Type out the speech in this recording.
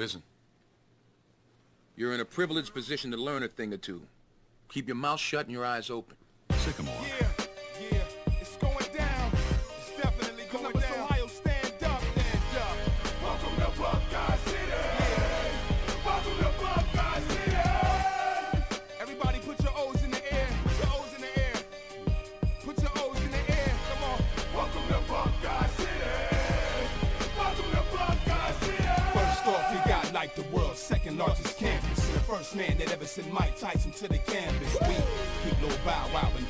Listen. You're in a privileged position to learn a thing or two. Keep your mouth shut and your eyes open. Sycamore. Yeah, like the world's second largest campus. The first man that ever sent Mike Tyson to the canvas. We keep low bow wow and